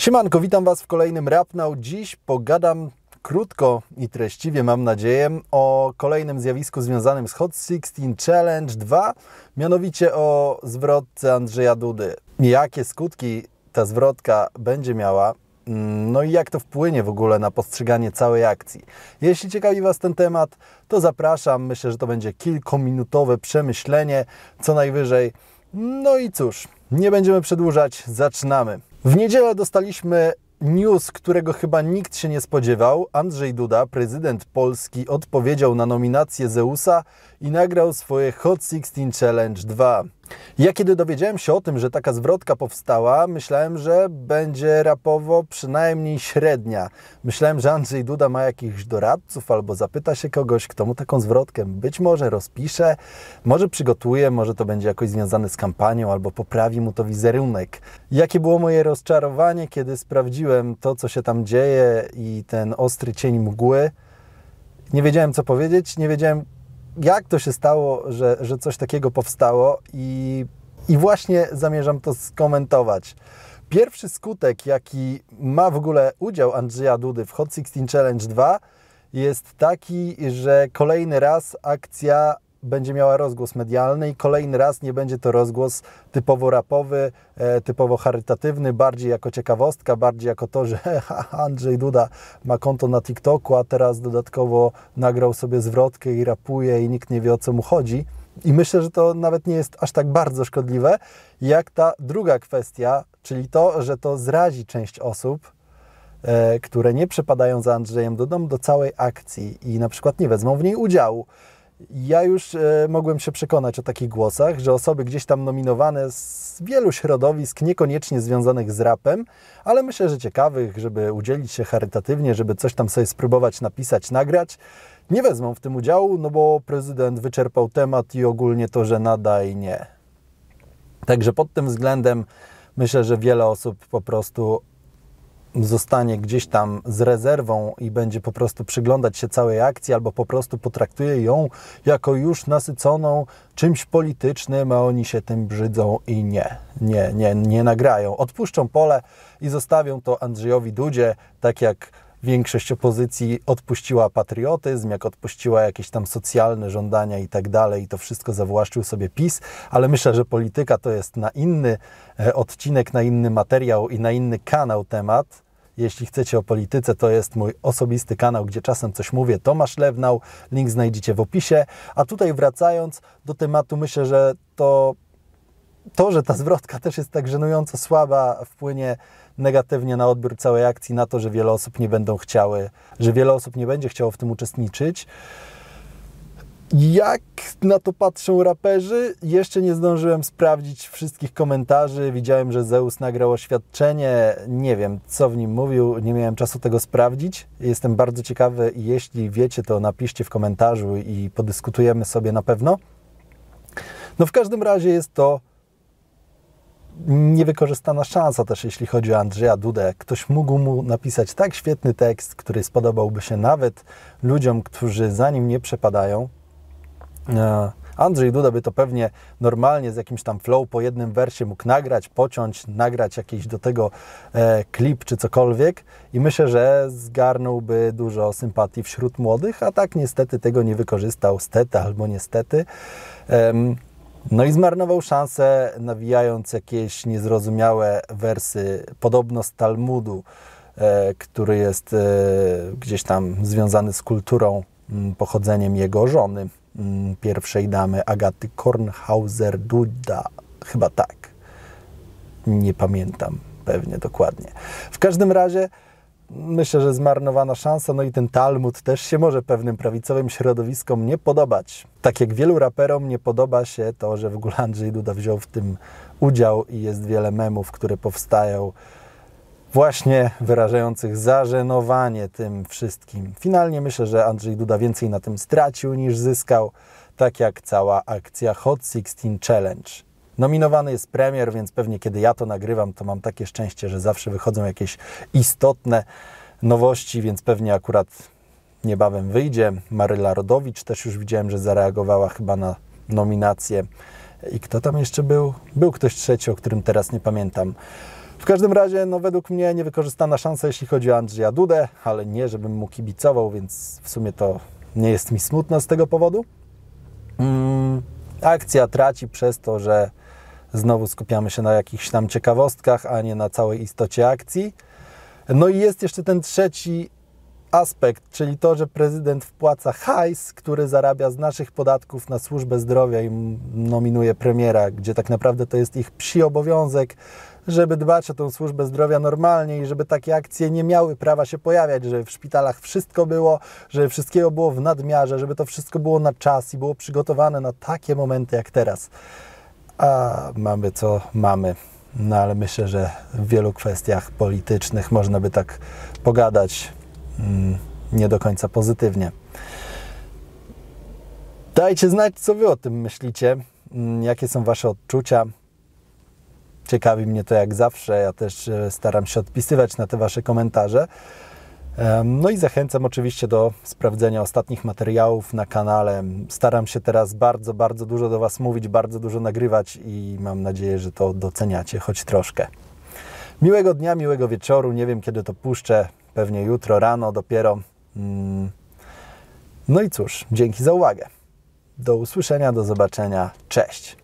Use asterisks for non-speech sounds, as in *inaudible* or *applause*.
Siemanko, witam Was w kolejnym Rapnał. Dziś pogadam krótko i treściwie, mam nadzieję, o kolejnym zjawisku związanym z Hot 16 Challenge 2, mianowicie o zwrotce Andrzeja Dudy. Jakie skutki ta zwrotka będzie miała, no i jak to wpłynie w ogóle na postrzeganie całej akcji. Jeśli ciekawi Was ten temat, to zapraszam. Myślę, że to będzie kilkuminutowe przemyślenie, co najwyżej. No i cóż, nie będziemy przedłużać, zaczynamy. W niedzielę dostaliśmy news, którego chyba nikt się nie spodziewał. Andrzej Duda, prezydent Polski, odpowiedział na nominację Zeusa i nagrał swoje Hot 16 Challenge 2. Ja kiedy dowiedziałem się o tym, że taka zwrotka powstała, myślałem, że będzie rapowo przynajmniej średnia. Myślałem, że Andrzej Duda ma jakichś doradców albo zapyta się kogoś, kto mu taką zwrotkę być może rozpisze, może przygotuje, może to będzie jakoś związane z kampanią albo poprawi mu to wizerunek. Jakie było moje rozczarowanie, kiedy sprawdziłem to, co się tam dzieje i ten ostry cień mgły. Nie wiedziałem, co powiedzieć, nie wiedziałem, jak to się stało, że, że coś takiego powstało i, i właśnie zamierzam to skomentować. Pierwszy skutek, jaki ma w ogóle udział Andrzeja Dudy w Hot 16 Challenge 2 jest taki, że kolejny raz akcja będzie miała rozgłos medialny i kolejny raz nie będzie to rozgłos typowo rapowy, e, typowo charytatywny, bardziej jako ciekawostka, bardziej jako to, że *laughs* Andrzej Duda ma konto na TikToku, a teraz dodatkowo nagrał sobie zwrotkę i rapuje i nikt nie wie o co mu chodzi. I myślę, że to nawet nie jest aż tak bardzo szkodliwe, jak ta druga kwestia, czyli to, że to zrazi część osób, e, które nie przepadają za Andrzejem Dudą do całej akcji i na przykład nie wezmą w niej udziału. Ja już e, mogłem się przekonać o takich głosach, że osoby gdzieś tam nominowane z wielu środowisk, niekoniecznie związanych z rapem, ale myślę, że ciekawych, żeby udzielić się charytatywnie, żeby coś tam sobie spróbować napisać, nagrać, nie wezmą w tym udziału, no bo prezydent wyczerpał temat i ogólnie to, że nada i nie. Także pod tym względem myślę, że wiele osób po prostu zostanie gdzieś tam z rezerwą i będzie po prostu przyglądać się całej akcji, albo po prostu potraktuje ją jako już nasyconą czymś politycznym, a oni się tym brzydzą i nie, nie, nie, nie nagrają. Odpuszczą pole i zostawią to Andrzejowi Dudzie, tak jak większość opozycji odpuściła patriotyzm, jak odpuściła jakieś tam socjalne żądania i tak dalej, i to wszystko zawłaszczył sobie PiS, ale myślę, że polityka to jest na inny e, odcinek, na inny materiał i na inny kanał temat. Jeśli chcecie o polityce, to jest mój osobisty kanał, gdzie czasem coś mówię. Tomasz Lewnał, link znajdziecie w opisie. A tutaj wracając do tematu, myślę, że to, to że ta zwrotka też jest tak żenująco słaba, wpłynie negatywnie na odbiór całej akcji, na to, że wiele osób nie będą chciały, że wiele osób nie będzie chciało w tym uczestniczyć. Jak na to patrzą raperzy? Jeszcze nie zdążyłem sprawdzić wszystkich komentarzy. Widziałem, że Zeus nagrał oświadczenie. Nie wiem, co w nim mówił. Nie miałem czasu tego sprawdzić. Jestem bardzo ciekawy. Jeśli wiecie, to napiszcie w komentarzu i podyskutujemy sobie na pewno. No w każdym razie jest to niewykorzystana szansa też, jeśli chodzi o Andrzeja Dudę. Ktoś mógł mu napisać tak świetny tekst, który spodobałby się nawet ludziom, którzy za nim nie przepadają. E, Andrzej Duda by to pewnie normalnie z jakimś tam flow po jednym wersie mógł nagrać, pociąć, nagrać jakiś do tego e, klip czy cokolwiek i myślę, że zgarnąłby dużo sympatii wśród młodych, a tak niestety tego nie wykorzystał, stety albo niestety. No i zmarnował szansę, nawijając jakieś niezrozumiałe wersy, podobno z Talmudu, e, który jest e, gdzieś tam związany z kulturą, pochodzeniem jego żony, pierwszej damy Agaty Kornhauser-Duda. Chyba tak. Nie pamiętam pewnie dokładnie. W każdym razie myślę, że zmarnowana szansa, no i ten Talmud też się może pewnym prawicowym środowiskom nie podobać. Tak jak wielu raperom nie podoba się to, że w ogóle Andrzej Duda wziął w tym udział i jest wiele memów, które powstają właśnie wyrażających zażenowanie tym wszystkim. Finalnie myślę, że Andrzej Duda więcej na tym stracił niż zyskał, tak jak cała akcja Hot 16 Challenge. Nominowany jest premier, więc pewnie kiedy ja to nagrywam, to mam takie szczęście, że zawsze wychodzą jakieś istotne nowości, więc pewnie akurat niebawem wyjdzie. Maryla Rodowicz też już widziałem, że zareagowała chyba na nominację. I kto tam jeszcze był? Był ktoś trzeci, o którym teraz nie pamiętam. W każdym razie, no według mnie niewykorzystana szansa, jeśli chodzi o Andrzeja Dudę, ale nie, żebym mu kibicował, więc w sumie to nie jest mi smutno z tego powodu. Mm, akcja traci przez to, że znowu skupiamy się na jakichś tam ciekawostkach, a nie na całej istocie akcji. No i jest jeszcze ten trzeci aspekt, czyli to, że prezydent wpłaca hajs, który zarabia z naszych podatków na służbę zdrowia i nominuje premiera, gdzie tak naprawdę to jest ich psi obowiązek, żeby dbać o tą służbę zdrowia normalnie i żeby takie akcje nie miały prawa się pojawiać, żeby w szpitalach wszystko było, żeby wszystkiego było w nadmiarze, żeby to wszystko było na czas i było przygotowane na takie momenty jak teraz. A mamy co mamy. No ale myślę, że w wielu kwestiach politycznych można by tak pogadać mm, nie do końca pozytywnie. Dajcie znać, co Wy o tym myślicie, mm, jakie są Wasze odczucia. Ciekawi mnie to jak zawsze. Ja też e, staram się odpisywać na te Wasze komentarze. No i zachęcam oczywiście do sprawdzenia ostatnich materiałów na kanale. Staram się teraz bardzo, bardzo dużo do Was mówić, bardzo dużo nagrywać i mam nadzieję, że to doceniacie choć troszkę. Miłego dnia, miłego wieczoru. Nie wiem kiedy to puszczę, pewnie jutro rano dopiero. Mm. No i cóż, dzięki za uwagę. Do usłyszenia, do zobaczenia. Cześć.